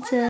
and